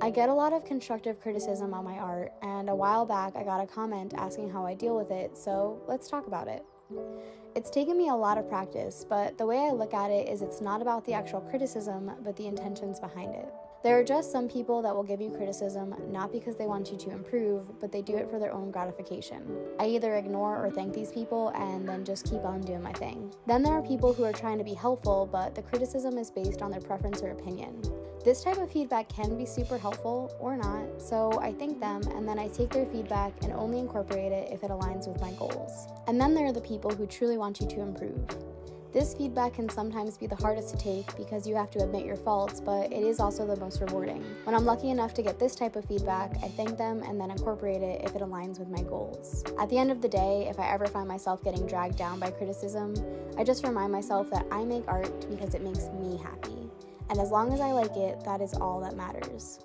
I get a lot of constructive criticism on my art, and a while back I got a comment asking how I deal with it, so let's talk about it. It's taken me a lot of practice, but the way I look at it is it's not about the actual criticism, but the intentions behind it. There are just some people that will give you criticism not because they want you to improve, but they do it for their own gratification. I either ignore or thank these people and then just keep on doing my thing. Then there are people who are trying to be helpful, but the criticism is based on their preference or opinion. This type of feedback can be super helpful or not, so I thank them and then I take their feedback and only incorporate it if it aligns with my goals. And then there are the people who truly want you to improve. This feedback can sometimes be the hardest to take because you have to admit your faults, but it is also the most rewarding. When I'm lucky enough to get this type of feedback, I thank them and then incorporate it if it aligns with my goals. At the end of the day, if I ever find myself getting dragged down by criticism, I just remind myself that I make art because it makes me happy. And as long as I like it, that is all that matters.